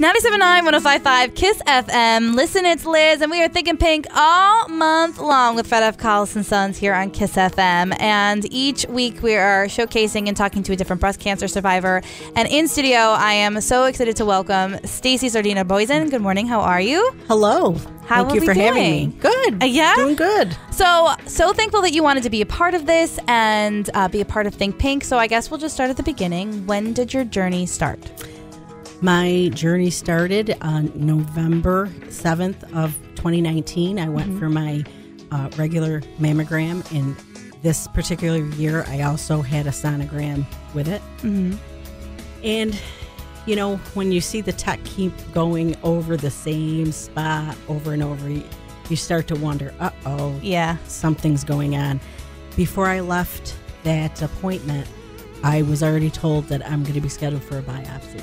97.9, 105.5, Kiss FM. Listen, it's Liz, and we are thinking pink all month long with Fred F. Collis and Sons here on Kiss FM. And each week we are showcasing and talking to a different breast cancer survivor. And in studio, I am so excited to welcome Stacy Sardina Boisen. Good morning. How are you? Hello. How Thank are you for having me. Good. Uh, yeah? Doing good. So, so thankful that you wanted to be a part of this and uh, be a part of Think Pink. So, I guess we'll just start at the beginning. When did your journey start? My journey started on November 7th of 2019. I went for my uh, regular mammogram, and this particular year, I also had a sonogram with it. Mm-hmm. And you know, when you see the tech keep going over the same spot over and over, you, you start to wonder, uh oh, Yeah. something's going on. Before I left that appointment, I was already told that I'm going to be scheduled for a biopsy.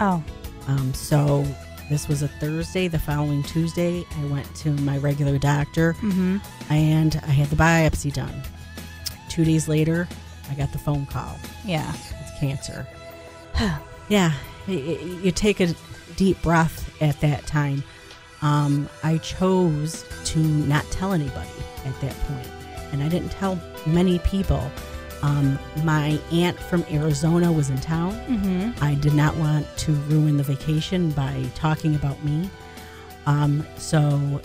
Oh, Um, so this was a Thursday. The following Tuesday, I went to my regular doctor mm-hmm. and I had the biopsy done. Two days later, I got the phone call. yeah. It's cancer. yeah, you take a deep breath at that time. Um, I chose to not tell anybody at that point, and I didn't tell many people. Um, my aunt from Arizona was in town. Mm-hmm. I did not want to ruin the vacation by talking about me. Um, so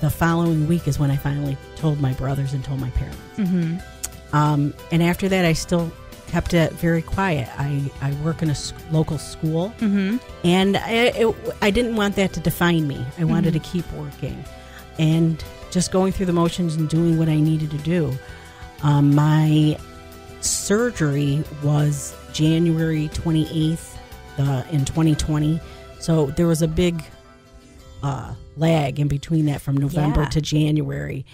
the following week is when I finally told my brothers and told my parents. Mm-hmm. Um, and after that, I still kept it very quiet. I, I work in a s- local school, Mm-hmm. and I, it, I didn't want that to define me. I wanted to keep working and just going through the motions and doing what I needed to do. Um, my surgery was January 28th uh, in 2020. So there was a big uh, lag in between that from November Yeah. to January.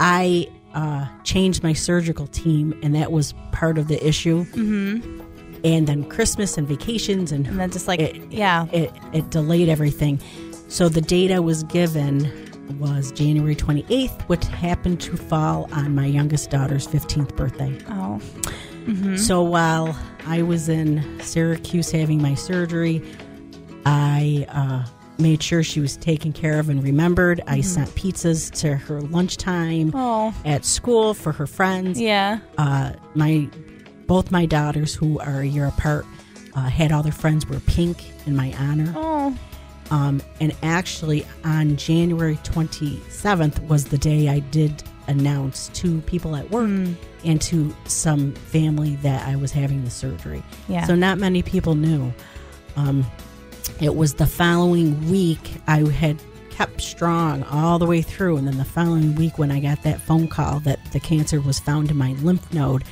I uh, changed my surgical team, and that was part of the issue. Mm-hmm. And then Christmas and vacations, and And then just like, It- yeah. it, it delayed everything. So the data was given was January 28th, which happened to fall on my youngest daughter's 15th birthday. Oh. Mm-hmm. So while I was in Syracuse having my surgery, I uh, made sure she was taken care of and remembered. I sent pizzas to her lunchtime Oh. at school for her friends. Yeah. Uh, my both my daughters, who are a year apart, uh, had all their friends wear pink in my honor. Oh. Um, and actually, on January 27th was the day I did announce to people at work Mm. and to some family that I was having the surgery. Yeah. So not many people knew. Um, it was the following week I had kept strong all the way through, and then the following week when I got that phone call that the cancer was found in my lymph node,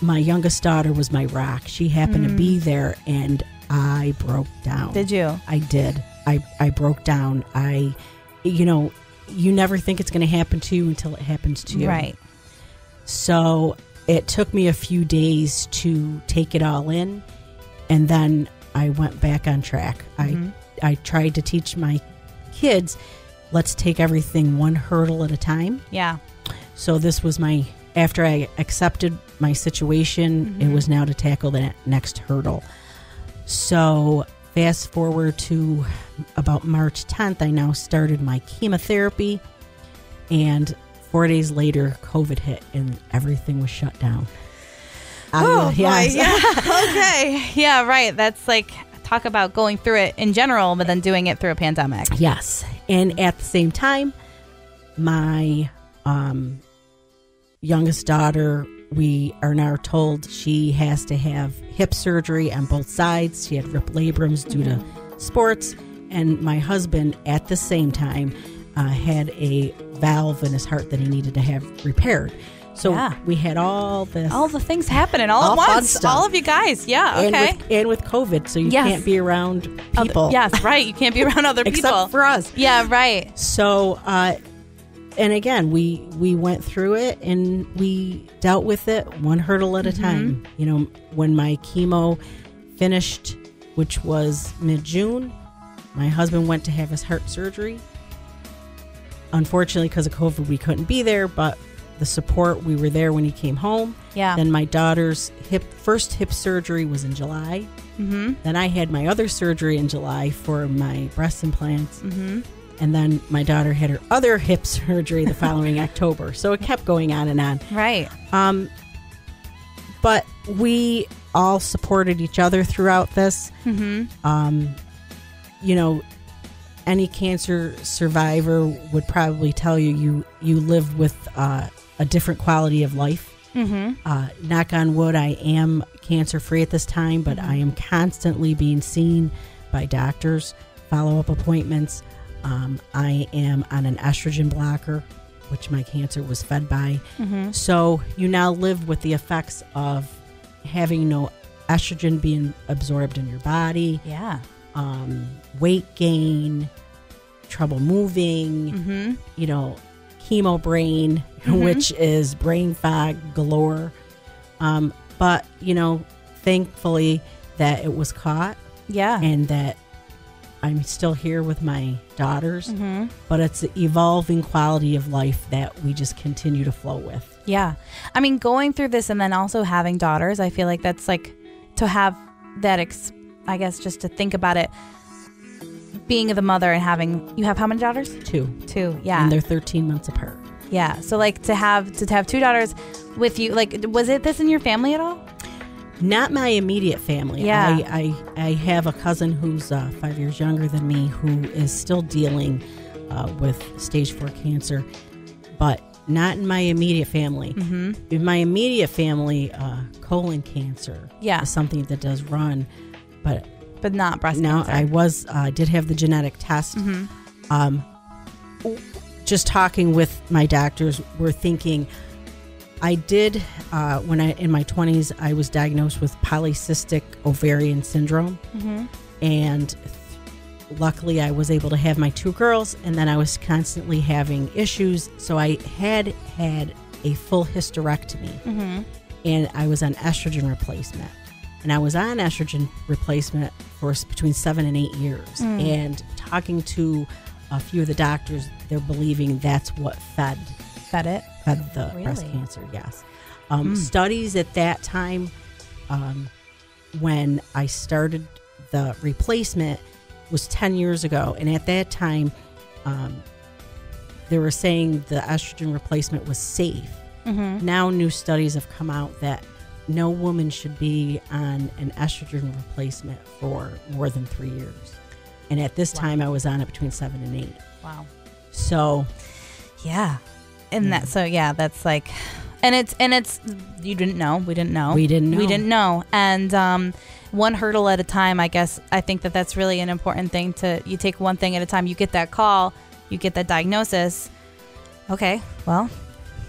my youngest daughter was my rock. She happened to be there, and I broke down. Did you? I did. I, I broke down. I, you know, you never think it's going to happen to you until it happens to you. Right. So it took me a few days to take it all in, and then I went back on track. Mhm. I I tried to teach my kids, let's take everything one hurdle at a time. Yeah. So this was my after I accepted my situation, it Mhm. was now to tackle that next hurdle. So fast forward to about March 10th, I now started my chemotherapy, and four days later, COVID hit and everything was shut down. Oh, uh, yes. Yeah. okay. Yeah, right. That's like talk about going through it in general, but then doing it through a pandemic. Yes. And at the same time, my um, youngest daughter, we are now told she has to have hip surgery on both sides. She had rib labrums due to sports. And my husband, at the same time, uh, had a valve in his heart that he needed to have repaired. So Yeah. we had all this. All the things happening all, All at once. All of you guys. Yeah. and, Okay. with, and with COVID, so you Yes. can't be around Other- people. yes, right. You can't be around other people. Except for us. yeah, right. So, uh, and again, we we went through it and we dealt with it one hurdle at a time. You know, when my chemo finished, which was mid June, my husband went to have his heart surgery. Unfortunately, because of COVID, we couldn't be there, but the support we were there when he came home. Yeah. Then my daughter's hip first hip surgery was in July. Mm-hmm. Then I had my other surgery in July for my breast implants. Mm-hmm. And then my daughter had her other hip surgery the following October. So it kept going on and on. Right. Um, but we all supported each other throughout this. Mm-hmm. Um, you know, any cancer survivor would probably tell you you you live with uh, a different quality of life. Mm-hmm. Uh, knock on wood, I am cancer free at this time, but I am constantly being seen by doctors, follow up appointments. Um, I am on an estrogen blocker, which my cancer was fed by. Mm-hmm. So you now live with the effects of having no estrogen being absorbed in your body, Yeah. um, weight gain, trouble moving, Mm-hmm. you know, chemo brain, Mhm. which is brain fog galore. Um, but, you know, thankfully that it was caught Yeah. and that I'm still here with my daughters, Mm-hmm. but it's the evolving quality of life that we just continue to flow with. Yeah. I mean, going through this and then also having daughters, I feel like that's like to have that, ex- I guess, just to think about it, being the mother and having, you have how many daughters? Two. Two. Yeah. And they're 13 months apart. yeah. So, like, to have, to have two daughters with you, like, was it this in your family at all? Not my immediate family. Yeah. I, I, I have a cousin who's uh, five years younger than me who is still dealing uh, with stage four cancer, but not in my immediate family. Mm-hmm. In my immediate family, uh, colon cancer Yeah. is something that does run, but But not breast now cancer. I was uh, did have the genetic test. hmm Um, just talking with my doctors, we're thinking. I did uh, when I in my twenties. I was diagnosed with polycystic ovarian syndrome, hmm and luckily I was able to have my two girls. And then I was constantly having issues, so I had had a full hysterectomy hmm and I was on estrogen replacement. And I was on estrogen replacement for between seven and eight years. Mm. And talking to a few of the doctors, they're believing that's what fed Fed it. Fed the breast cancer. Yes. Um, Mm. Studies at that time, um, when I started the replacement, was ten years ago, and at that time, um, they were saying the estrogen replacement was safe Mm-hmm. now new studies have come out that no woman should be on an estrogen replacement for more than three years. And at this Wow. time, I was on it between seven and eight. Wow. So, Yeah. And Yeah. that, so yeah, that's like, and it's, and it's, you didn't know. We didn't know. we didn't know. We didn't know. And um, one hurdle at a time, I guess. I think that that's really an important thing to, you take one thing at a time. You get that call, you get that diagnosis. Okay, well,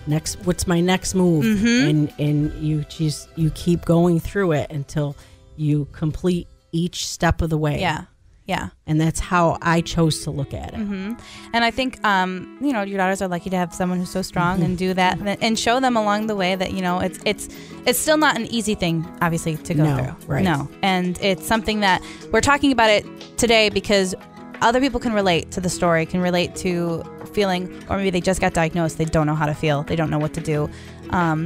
Next, what's my next move? Mhm. And and you just you keep going through it until you complete each step of the way. yeah, yeah. And that's how I chose to look at it. hmm And I think, um, you know, your daughters are lucky to have someone who's so strong Mhm. and do that and- and show them along the way that you know it's it's it's still not an easy thing, obviously, to go No, through. right. No, and it's something that we're talking about it today because other people can relate to the story, can relate to feeling, or maybe they just got diagnosed, they don't know how to feel, they don't know what to do, um,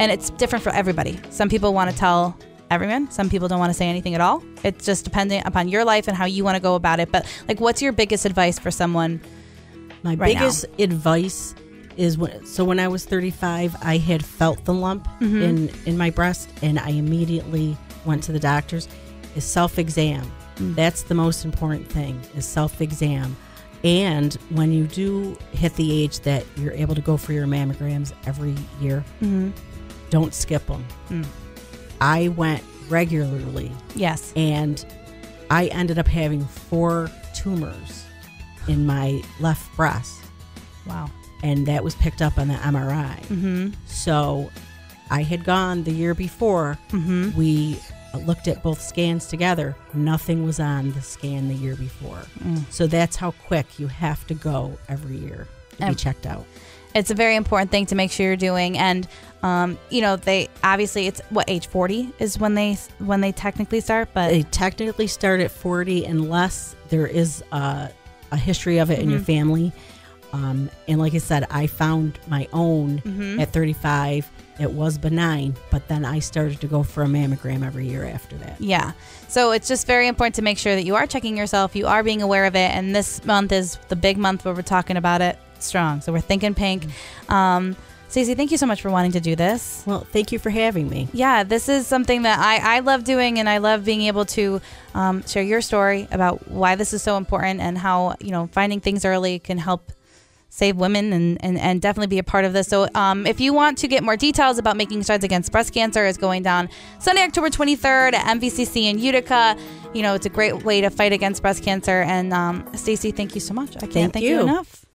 and it's different for everybody. Some people want to tell everyone. Some people don't want to say anything at all. It's just dependent upon your life and how you want to go about it. But like, what's your biggest advice for someone? My right now. biggest advice is when so when I was 35, I had felt the lump Mhm. in in my breast, and I immediately went to the doctors. Is self exam. Mm. That's the most important thing. Is self exam. And when you do hit the age that you're able to go for your mammograms every year, Mm-hmm. don't skip them. Mm. I went regularly, Yes. and I ended up having four tumors in my left breast Wow. and that was picked up on the MRI. Mm-hmm. So I had gone the year before. Mm-hmm. We looked at both scans together. Nothing was on the scan the year before. Mm. So that's how quick you have to go every year to be checked out. It's a very important thing to make sure you're doing, and um, you know they obviously it's what age 40 is when they when they technically start, but They technically start at 40 unless there is a, a history of it in your Mhm. family. Um, and like I said, I found my own Mhm. at 35 it was benign, but then I started to go for a mammogram every year after that. Yeah. So it's just very important to make sure that you are checking yourself, you are being aware of it, and this month is the big month where we're talking about it strong. So we're thinking pink. Um, Stacy, thank you so much for wanting to do this. Well, thank you for having me. Yeah, this is something that I, I love doing, and I love being able to um, share your story about why this is so important and how, you know, finding things early can help save women and, and, and definitely be a part of this. So um, if you want to get more details about Making Strides Against Breast Cancer is going down Sunday, October 23rd at MVCC in Utica. You know, it's a great way to fight against breast cancer. And um, Stacy, thank you so much. I can't Thank thank you you. enough.